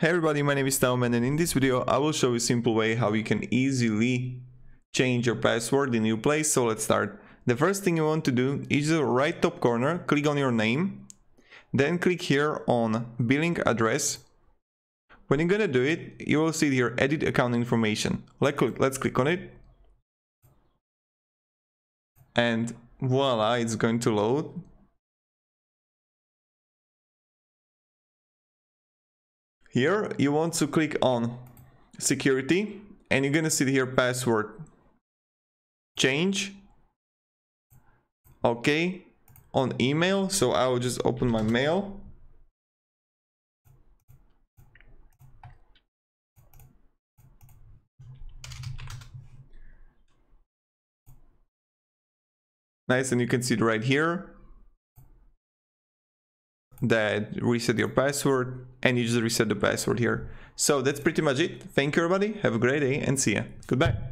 Hey everybody, my name is TaoMan and in this video I will show you a simple way how you can easily change your password in Uplay. So let's start. The first thing you want to do is the right top corner, click on your name, then click here on billing address. When you're gonna do it, you will see here edit account information. Let's click on it. And voila, it's going to load. Here you want to click on security and you're gonna see here password. Change. Okay on email so I will just open my mail. Nice and you can see it right here that reset your password and you just reset the password here. So that's pretty much it. Thank you everybody. Have a great day and see ya. Goodbye.